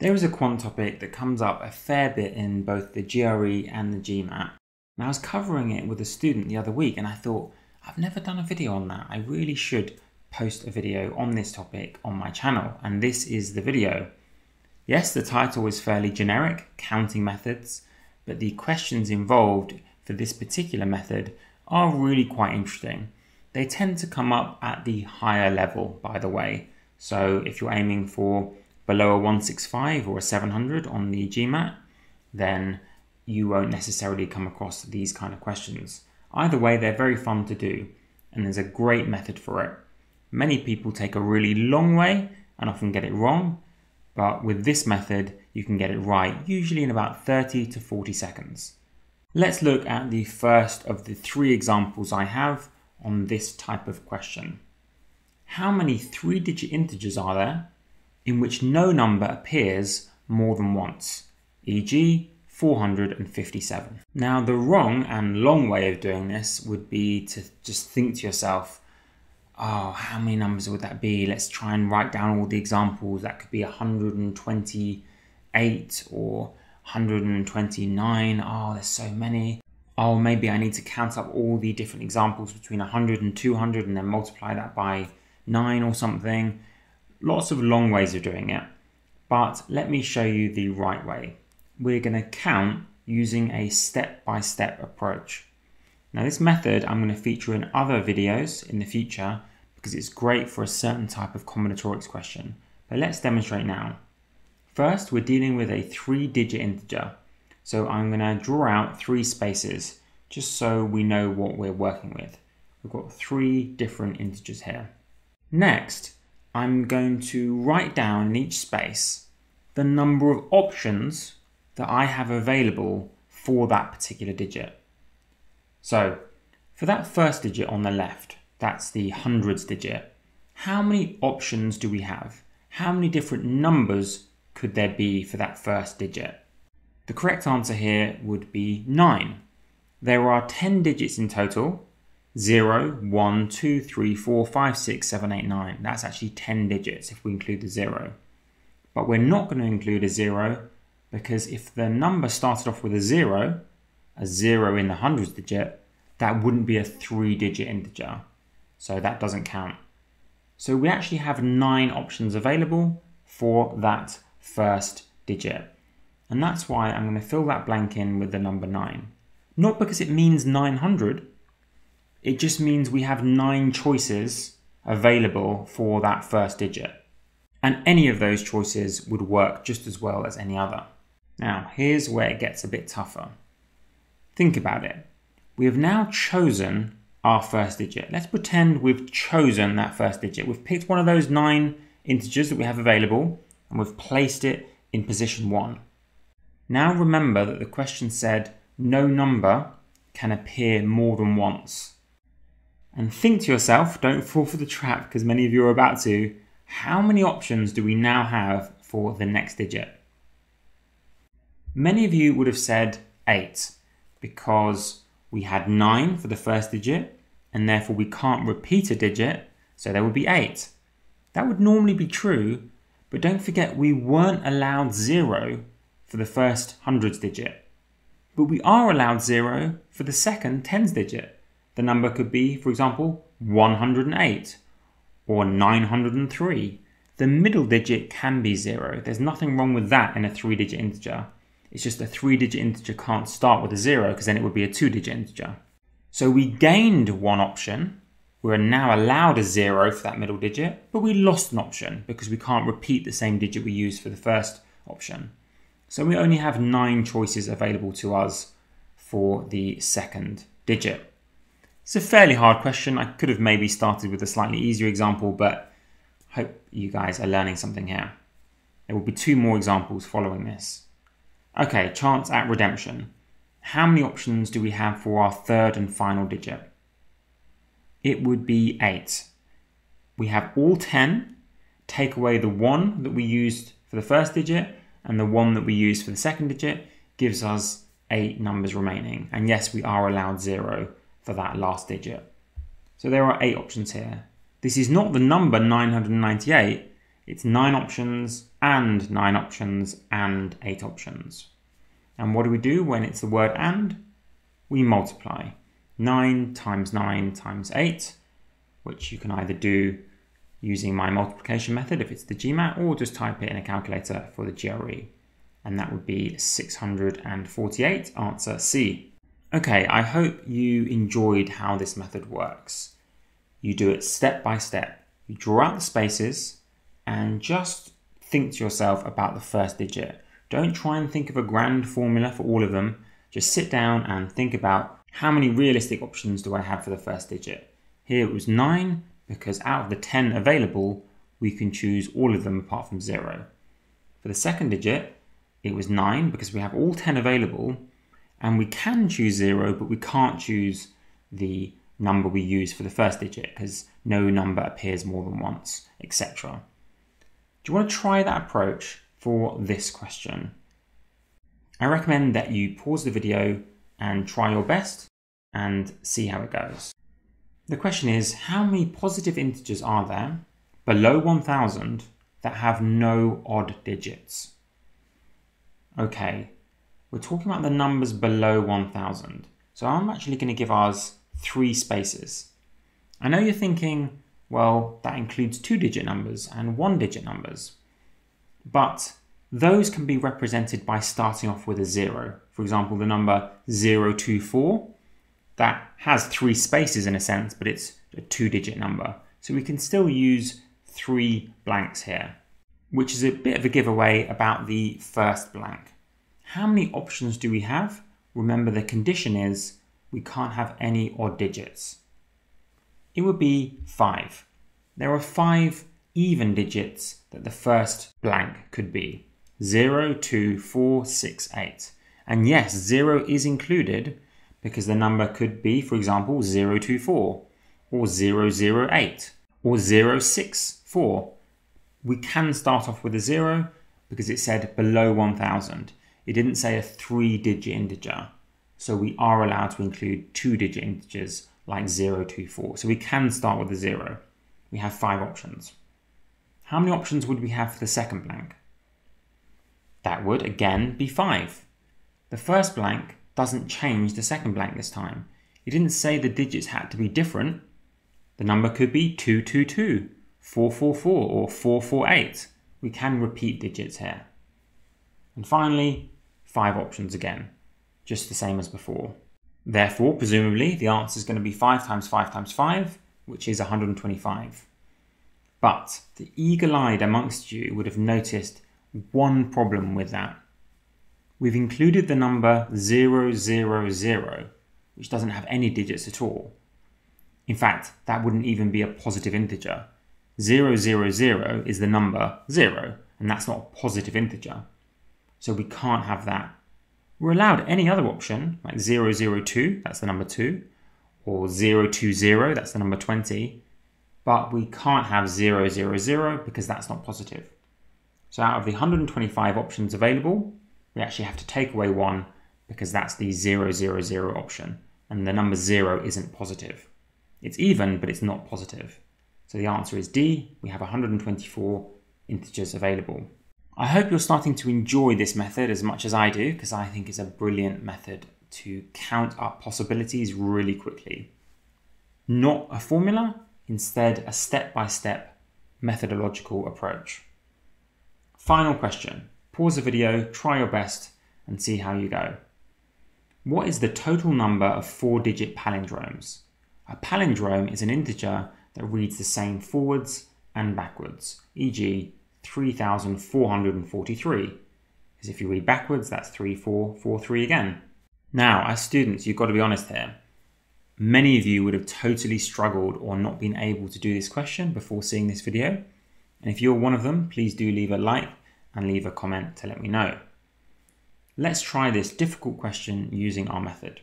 There is a quant topic that comes up a fair bit in both the GRE and the GMAT. And I was covering it with a student the other week and I thought, I've never done a video on that. I really should post a video on this topic on my channel. And this is the video. Yes, the title is fairly generic, counting methods, but the questions involved for this particular method are really quite interesting. They tend to come up at the higher level, by the way. So if you're aiming for below a 165 or a 700 on the GMAT, then you won't necessarily come across these kind of questions. Either way, they're very fun to do, and there's a great method for it. Many people take a really long way and often get it wrong, but with this method, you can get it right, usually in about 30 to 40 seconds. Let's look at the first of the three examples I have on this type of question. How many three digit integers are there in which no number appears more than once, e.g. 457. Now the wrong and long way of doing this would be to just think to yourself, oh, how many numbers would that be? Let's try and write down all the examples. That could be 128 or 129. Oh, there's so many. Oh, maybe I need to count up all the different examples between 100 and 200 and then multiply that by 9 or something. Lots of long ways of doing it, but let me show you the right way. We're going to count using a step-by-step -step approach. Now this method I'm going to feature in other videos in the future because it's great for a certain type of combinatorics question. But let's demonstrate now. First, we're dealing with a three-digit integer. So I'm going to draw out three spaces just so we know what we're working with. We've got three different integers here. Next, I'm going to write down in each space the number of options that I have available for that particular digit. So for that first digit on the left, that's the hundreds digit, how many options do we have? How many different numbers could there be for that first digit? The correct answer here would be 9. There are 10 digits in total, 0, 1, 2, 3, 4, 5, 6, 7, 8, 9. That's actually 10 digits if we include the 0. But we're not going to include a 0 because if the number started off with a 0, a 0 in the hundreds digit, that wouldn't be a 3 digit integer. So that doesn't count. So we actually have 9 options available for that first digit. And that's why I'm going to fill that blank in with the number 9. Not because it means 900, it just means we have nine choices available for that first digit. And any of those choices would work just as well as any other. Now, here's where it gets a bit tougher. Think about it. We have now chosen our first digit. Let's pretend we've chosen that first digit. We've picked one of those nine integers that we have available and we've placed it in position one. Now remember that the question said no number can appear more than once. And think to yourself, don't fall for the trap because many of you are about to, how many options do we now have for the next digit? Many of you would have said 8 because we had 9 for the first digit and therefore we can't repeat a digit, so there would be 8. That would normally be true, but don't forget we weren't allowed 0 for the first hundreds digit. But we are allowed 0 for the second tens digit. The number could be, for example, 108 or 903. The middle digit can be zero. There's nothing wrong with that in a three digit integer. It's just a three digit integer can't start with a zero because then it would be a two digit integer. So we gained one option. We're now allowed a zero for that middle digit, but we lost an option because we can't repeat the same digit we used for the first option. So we only have nine choices available to us for the second digit. It's a fairly hard question. I could have maybe started with a slightly easier example, but I hope you guys are learning something here. There will be two more examples following this. Okay, chance at redemption. How many options do we have for our third and final digit? It would be 8. We have all 10, take away the 1 that we used for the first digit, and the 1 that we used for the second digit gives us 8 numbers remaining. And yes, we are allowed 0 for that last digit. So there are eight options here. This is not the number 998, It's nine options and nine options and eight options. And what do we do when it's the word and? We multiply. 9 times 9 times 8, which you can either do using my multiplication method if it's the GMAT, or just type it in a calculator for the GRE. And that would be 648, answer C. Okay, I hope you enjoyed how this method works. You do it step by step. You draw out the spaces and just think to yourself about the first digit. Don't try and think of a grand formula for all of them. Just sit down and think about how many realistic options do I have for the first digit. Here it was 9 because out of the 10 available, we can choose all of them apart from 0. For the second digit, it was 9 because we have all 10 available and we can choose 0 but we can't choose the number we use for the first digit because no number appears more than once, etc. Do you want to try that approach for this question? I recommend that you pause the video and try your best and see how it goes. The question is, how many positive integers are there below 1000 that have no odd digits? Okay, we're talking about the numbers below 1000. So I'm actually going to give ours three spaces. I know you're thinking, well, that includes two digit numbers and one digit numbers. But those can be represented by starting off with a zero. For example, the number 024, that has three spaces in a sense, but it's a two digit number. So we can still use three blanks here, which is a bit of a giveaway about the first blank. How many options do we have? Remember the condition is we can't have any odd digits. It would be five. There are five even digits that the first blank could be. 0, 2, 4, 6, 8. And yes, 0 is included because the number could be, for example, 024 or 008 or 064. We can start off with a 0 because it said below 1000. It didn't say a three digit integer. So we are allowed to include two digit integers like 024. So we can start with a 0. We have five options. How many options would we have for the second blank? That would again be 5. The first blank doesn't change the second blank this time. It didn't say the digits had to be different. The number could be 222, 444 or 448. We can repeat digits here. And finally, five options again, just the same as before. Therefore, presumably, the answer is going to be 5 times 5 times 5, which is 125. But the eagle-eyed amongst you would have noticed one problem with that. We've included the number 000, which doesn't have any digits at all. In fact, that wouldn't even be a positive integer. 000 is the number 0, and that's not a positive integer. So we can't have that. We're allowed any other option, like 002, that's the number 2, or 020, that's the number 20, but we can't have 000 because that's not positive. So out of the 125 options available, we actually have to take away one because that's the 000 option, and the number 0 isn't positive. It's even, but it's not positive. So the answer is D, we have 124 integers available. I hope you're starting to enjoy this method as much as I do, because I think it's a brilliant method to count up possibilities really quickly. Not a formula, instead a step-by-step -step methodological approach. Final question. Pause the video, try your best, and see how you go. What is the total number of four-digit palindromes? A palindrome is an integer that reads the same forwards and backwards, e.g. 3443. Because if you read backwards, that's 3443 again. Now, as students, you've got to be honest here. Many of you would have totally struggled or not been able to do this question before seeing this video. And if you're one of them, please do leave a like and leave a comment to let me know. Let's try this difficult question using our method.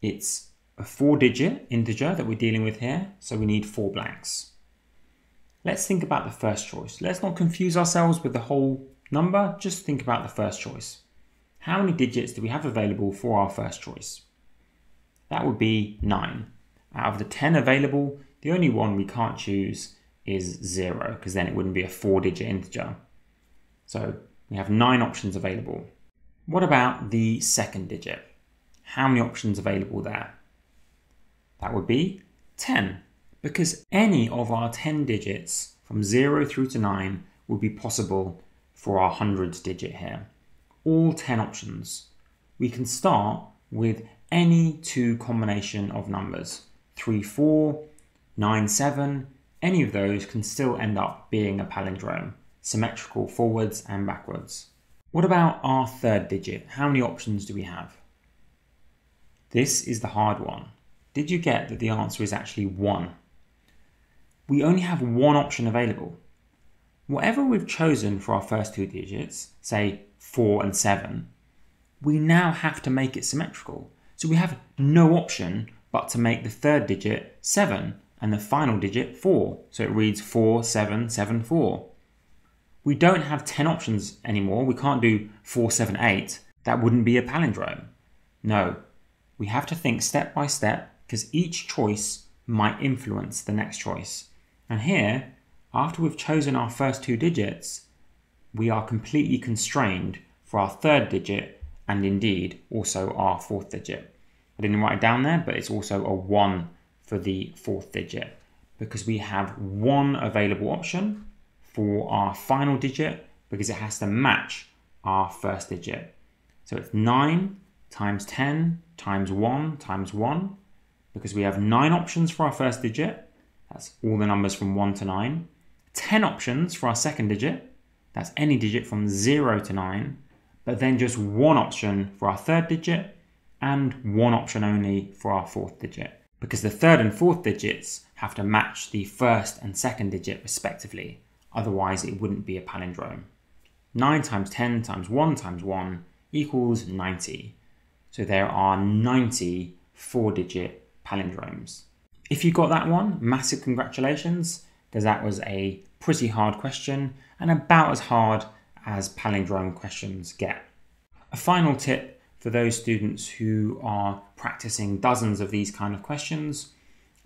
It's a four digit integer that we're dealing with here, so we need four blanks. Let's think about the first choice. Let's not confuse ourselves with the whole number, just think about the first choice. How many digits do we have available for our first choice? That would be 9. Out of the 10 available, the only one we can't choose is zero because then it wouldn't be a four digit integer. So we have nine options available. What about the second digit? How many options available there? That would be 10 because any of our 10 digits from 0 through to 9 would be possible for our hundreds digit here. All 10 options. We can start with any two combination of numbers 3 4, 9 7, any of those can still end up being a palindrome, symmetrical forwards and backwards. What about our third digit? How many options do we have? This is the hard one. Did you get that the answer is actually 1? We only have one option available. Whatever we've chosen for our first two digits, say 4 and 7, we now have to make it symmetrical. So we have no option but to make the third digit 7 and the final digit 4. So it reads 4774. We don't have 10 options anymore. We can't do 478. That wouldn't be a palindrome. No, we have to think step by step because each choice might influence the next choice. And here, after we've chosen our first two digits, we are completely constrained for our third digit and indeed also our fourth digit. I didn't write it down there, but it's also a 1 for the fourth digit because we have one available option for our final digit because it has to match our first digit. So it's 9 times 10 times 1 times 1 because we have 9 options for our first digit. That's all the numbers from 1 to 9. 10 options for our second digit. That's any digit from 0 to 9. But then just one option for our third digit and one option only for our fourth digit because the third and fourth digits have to match the first and second digit respectively, otherwise it wouldn't be a palindrome. 9 times 10 times 1 times 1 equals 90. So there are 90 four digit palindromes. If you got that one, massive congratulations, because that was a pretty hard question and about as hard as palindrome questions get. A final tip for those students who are practicing dozens of these kind of questions,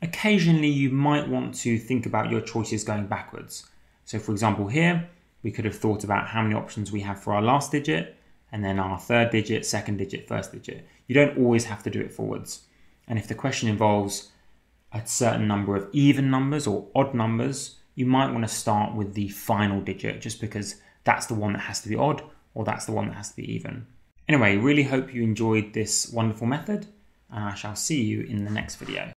occasionally you might want to think about your choices going backwards. So, for example, here we could have thought about how many options we have for our last digit and then our third digit, second digit, first digit. You don't always have to do it forwards. And if the question involves a certain number of even numbers or odd numbers, you might want to start with the final digit just because that's the one that has to be odd or that's the one that has to be even. Anyway, really hope you enjoyed this wonderful method and I shall see you in the next video.